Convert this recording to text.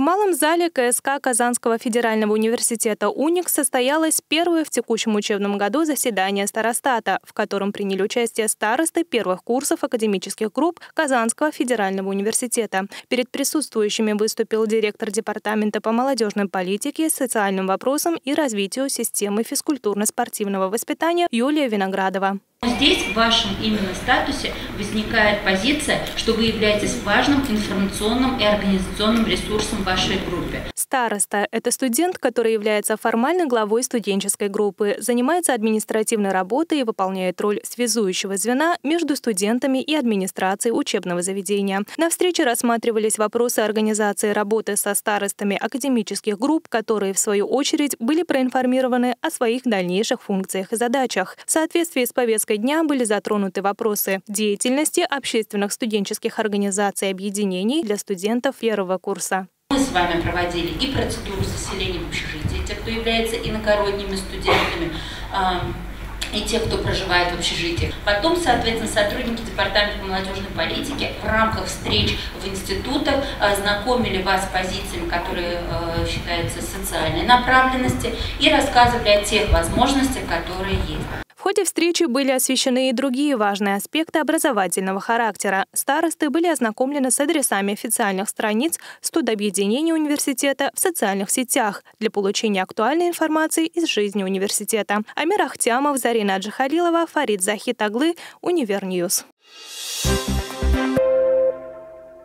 малом зале КСК Казанского федерального университета «Уникс» состоялось первое в текущем учебном году заседание старостата, в котором приняли участие старосты первых курсов академических групп Казанского федерального университета. Перед присутствующими выступил директор Департамента по молодежной политике, социальным вопросам и развитию системы физкультурно-спортивного воспитания Юлия Виноградова. Здесь в вашем именно статусе возникает позиция, что вы являетесь важным информационным и организационным ресурсом в вашей группе. Староста – это студент, который является формальной главой студенческой группы, занимается административной работой и выполняет роль связующего звена между студентами и администрацией учебного заведения. На встрече рассматривались вопросы организации работы со старостами академических групп, которые, в свою очередь, были проинформированы о своих дальнейших функциях и задачах. В соответствии с повесткой дня были затронуты вопросы деятельности общественных студенческих организаций и объединений для студентов первого курса. Мы с вами проводили и процедуру заселения в общежитие, те, кто является иногородними студентами, и те, кто проживает в общежитии. Потом, соответственно, сотрудники Департамента молодежной политики в рамках встреч в институтах знакомили вас с позициями, которые э, считаются социальной направленности, и рассказывали о тех возможностях, которые есть. Ходе встречи были освещены и другие важные аспекты образовательного характера. Старосты были ознакомлены с адресами официальных страниц студобъединения университета в социальных сетях для получения актуальной информации из жизни университета. Амир Ахтямов, Зарина Джахалилова, Фарид Захитаглы, Универньюз. Thank you